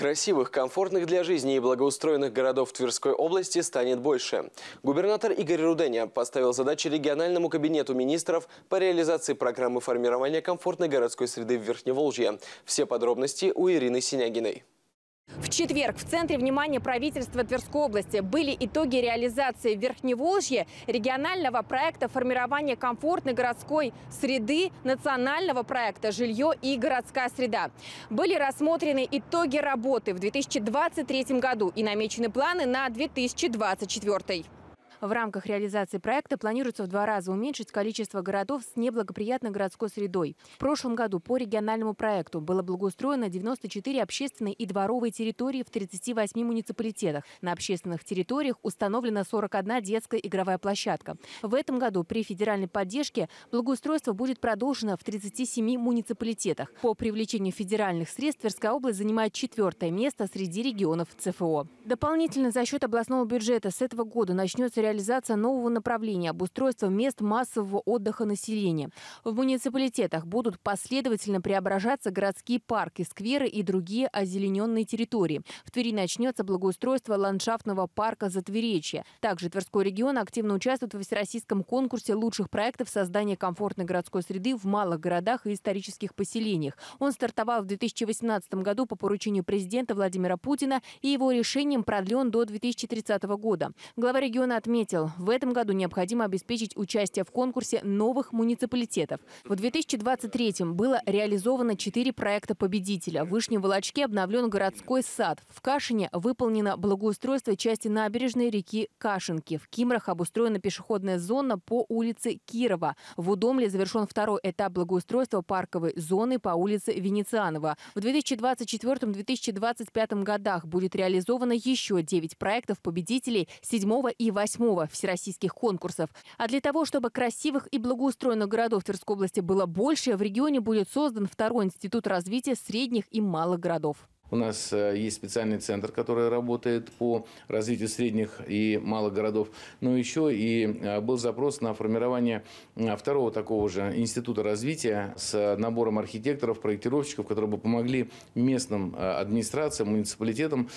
Красивых, комфортных для жизни и благоустроенных городов Тверской области станет больше. Губернатор Игорь Руденя поставил задачи региональному кабинету министров по реализации программы формирования комфортной городской среды в Верхневолжье. Все подробности у Ирины Синягиной. В четверг в центре внимания правительства Тверской области были итоги реализации в Верхневолжье регионального проекта формирования комфортной городской среды национального проекта «Жилье и городская среда». Были рассмотрены итоги работы в 2023 году и намечены планы на 2024. В рамках реализации проекта планируется в два раза уменьшить количество городов с неблагоприятной городской средой. В прошлом году по региональному проекту было благоустроено 94 общественные и дворовые территории в 38 муниципалитетах. На общественных территориях установлена 41 детская игровая площадка. В этом году при федеральной поддержке благоустройство будет продолжено в 37 муниципалитетах. По привлечению федеральных средств Тверская область занимает четвертое место среди регионов ЦФО. Дополнительно за счет областного бюджета с этого года начнется реализация реализация нового направления обустройства мест массового отдыха населения. В муниципалитетах будут последовательно преображаться городские парки, скверы и другие озелененные территории. В Твери начнется благоустройство ландшафтного парка Затверечья. Также Тверской регион активно участвует в всероссийском конкурсе лучших проектов создания комфортной городской среды в малых городах и исторических поселениях. Он стартовал в 2018 году по поручению президента Владимира Путина и его решением продлен до 2030 года. Глава региона отметил, отметил, в этом году необходимо обеспечить участие в конкурсе новых муниципалитетов. В 2023 было реализовано четыре проекта победителя. В Вышнем Волочке обновлен городской сад. В Кашине выполнено благоустройство части набережной реки Кашинки. В Кимрах обустроена пешеходная зона по улице Кирова. В Удомле завершен второй этап благоустройства парковой зоны по улице Венецианова. В 2024-2025 годах будет реализовано еще 9 проектов победителей 7 и 8 седьмого всероссийских конкурсов. А для того, чтобы красивых и благоустроенных городов Тверской области было больше, в регионе будет создан второй институт развития средних и малых городов. У нас э, есть специальный центр, который работает по развитию средних и малых городов. Но еще и э, был запрос на формирование э, второго такого же института развития с набором архитекторов, проектировщиков, которые бы помогли местным администрациям, муниципалитетам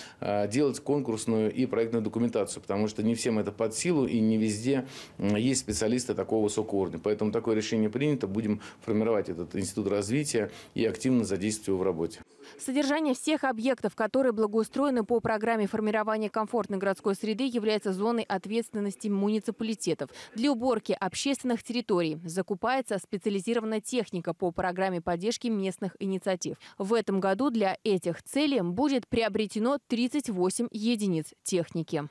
делать конкурсную и проектную документацию, потому что не всем это под силу и не везде есть специалисты такого высокого уровня. Поэтому такое решение принято. Будем формировать этот институт развития и активно задействовать его в работе. Содержание всех объектов, которые благоустроены по программе формирования комфортной городской среды, является зоной ответственности муниципалитетов. Для уборки общественных территорий закупается специализированная техника по программе поддержки местных инициатив. В этом году для этих целей будет приобретено 38 единиц техники.